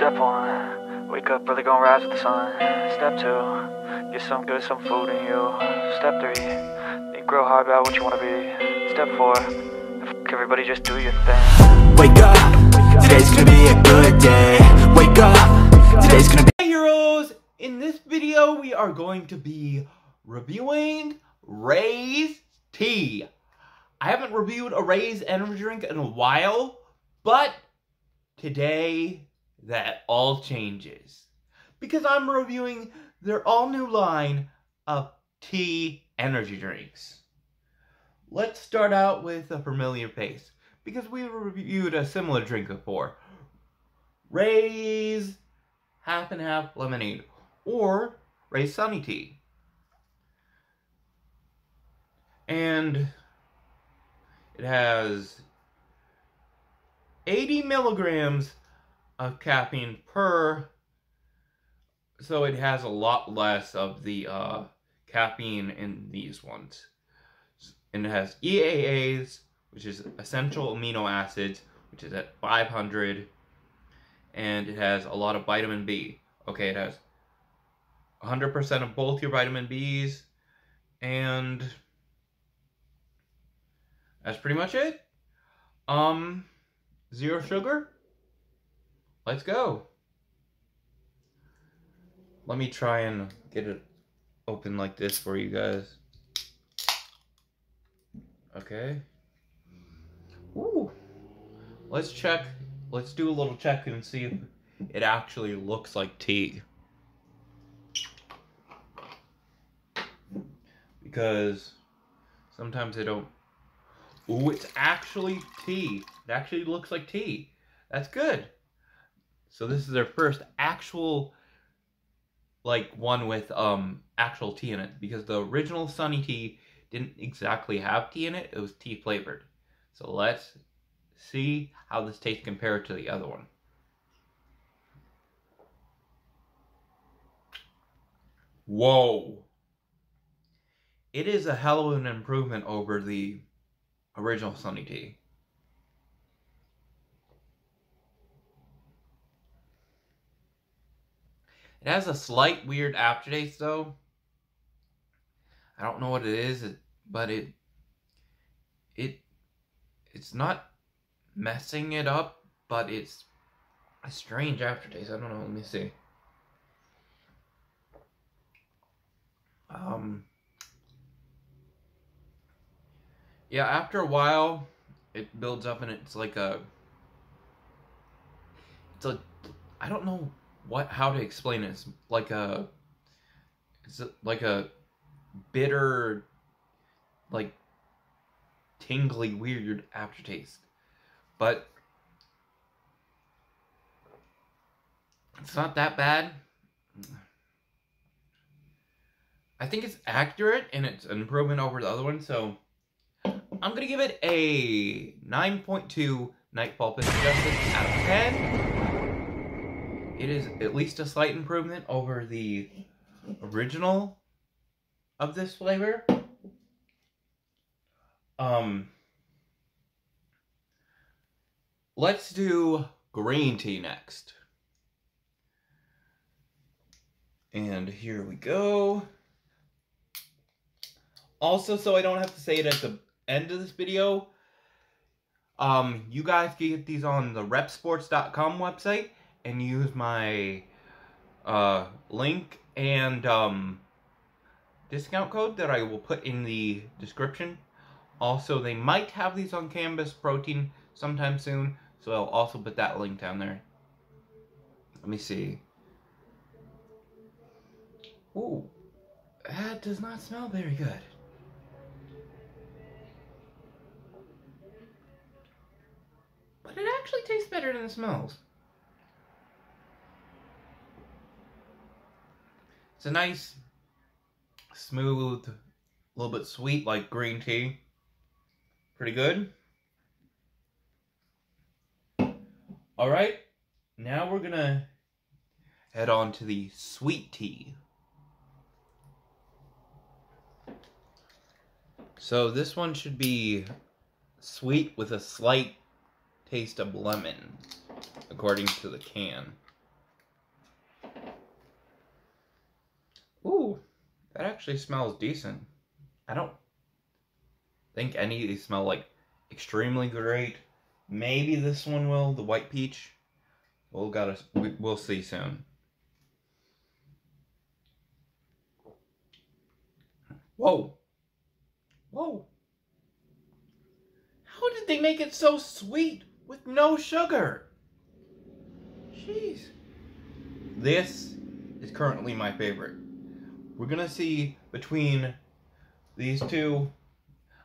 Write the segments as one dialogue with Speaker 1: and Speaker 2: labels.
Speaker 1: Step one, wake up early, gonna rise with the sun. Step two, get some good, some food in you. Step three, think real hard about what you wanna be. Step four, fuck everybody, just do your thing.
Speaker 2: Wake up, today's gonna be a good day. Wake up, today's gonna be
Speaker 3: Hey heroes! In this video, we are going to be reviewing Raze Tea. I haven't reviewed a Raze energy drink in a while, but today that all changes. Because I'm reviewing their all new line of tea energy drinks. Let's start out with a familiar face, because we reviewed a similar drink before. Raze half and half lemonade or Raze Sunny Tea. And it has 80 milligrams of caffeine per, so it has a lot less of the uh, caffeine in these ones. And it has EAAs, which is essential amino acids, which is at 500 and it has a lot of vitamin B. Okay, it has 100% of both your vitamin Bs, and that's pretty much it. Um, zero sugar. Let's go. Let me try and get it open like this for you guys. Okay. Ooh. Let's check let's do a little check and see if it actually looks like tea. Because sometimes they don't. Ooh, it's actually tea. It actually looks like tea. That's good. So this is their first actual like one with um actual tea in it because the original Sunny Tea didn't exactly have tea in it. It was tea flavored. So let's see how this tastes compared to the other one. Whoa. It is a hell of an improvement over the original Sunny Tea. It has a slight weird aftertaste though. I don't know what it is, but it it it's not messing it up, but it's a strange aftertaste. I don't know. Let me see. Um. Yeah, after a while, it builds up and it's like a. It's a. I don't know what how to explain it. It's like a. It's like a bitter, like tingly, weird aftertaste but it's not that bad. I think it's accurate and it's an improvement over the other one, so I'm gonna give it a 9.2 Nightfall Justice out of 10. It is at least a slight improvement over the original of this flavor. Um, Let's do green tea next. And here we go. Also, so I don't have to say it at the end of this video, um, you guys can get these on the reppsports.com website and use my uh, link and um, discount code that I will put in the description. Also, they might have these on Campus Protein sometime soon, so I'll also put that link down there. Let me see. Ooh, that does not smell very good. But it actually tastes better than it smells. It's a nice, smooth, a little bit sweet like green tea. Pretty good. All right, now we're gonna head on to the sweet tea. So this one should be sweet with a slight taste of lemon, according to the can. Ooh, that actually smells decent. I don't think any of these smell like extremely great. Maybe this one will, the white peach. We'll gotta, we, we'll see soon. Whoa. Whoa. How did they make it so sweet with no sugar? Jeez. This is currently my favorite. We're gonna see between these two.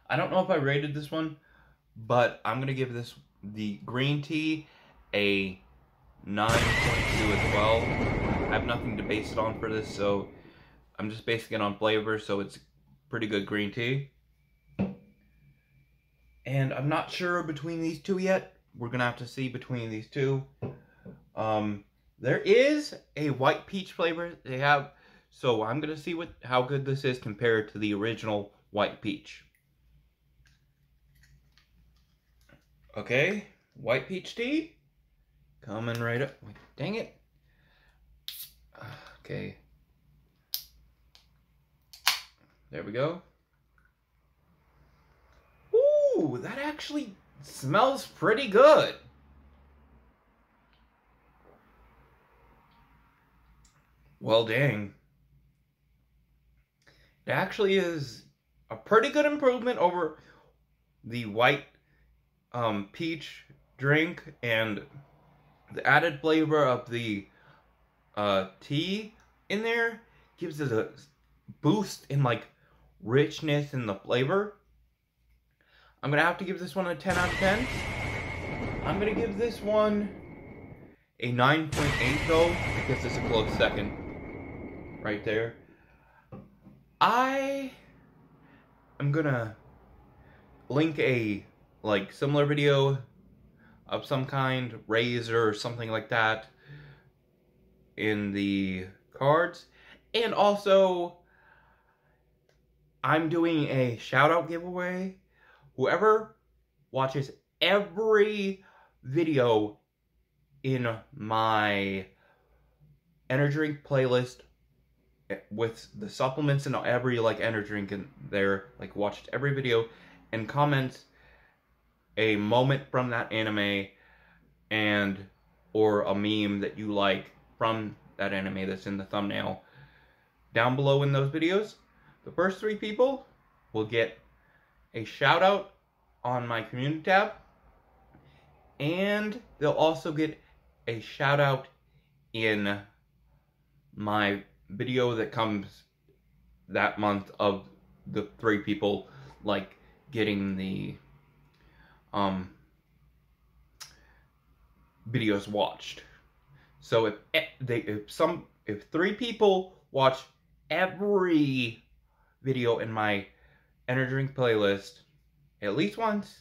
Speaker 3: I don't know if I rated this one, but I'm gonna give this the green tea a 9.2 as well. I have nothing to base it on for this, so I'm just basing it on flavor, so it's pretty good green tea. And I'm not sure between these two yet. We're gonna have to see between these two. Um, there is a white peach flavor they have, so I'm gonna see what how good this is compared to the original white peach. Okay, white peach tea. Coming right up. Dang it. Okay. There we go. Ooh, that actually smells pretty good. Well, dang. It actually is a pretty good improvement over the white um, peach drink and the added flavor of the uh, tea in there gives it a boost in like richness in the flavor. I'm gonna have to give this one a 10 out of 10. I'm gonna give this one a 9.8 though, because it's a close second right there. I am gonna link a like similar video of some kind, razor or something like that in the cards. And also I'm doing a shout out giveaway. Whoever watches every video in my energy drink playlist with the supplements and every like energy drink in there, like watched every video and comment a moment from that anime and or a meme that you like from that anime that's in the thumbnail down below in those videos. The first three people will get a shout out on my community tab and they'll also get a shout out in my video that comes that month of the three people like getting the um videos watched. So if they if some if three people watch every video in my energy drink playlist at least once,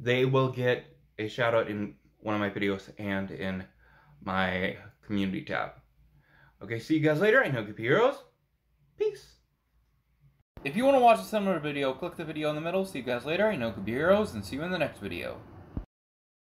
Speaker 3: they will get a shout out in one of my videos and in my community tab. Okay, see you guys later. I know Good Heroes. Peace. If you want to watch a similar video, click the video in the middle. See you guys later. I know Good Heroes, and see you in the next video.